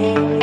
lying.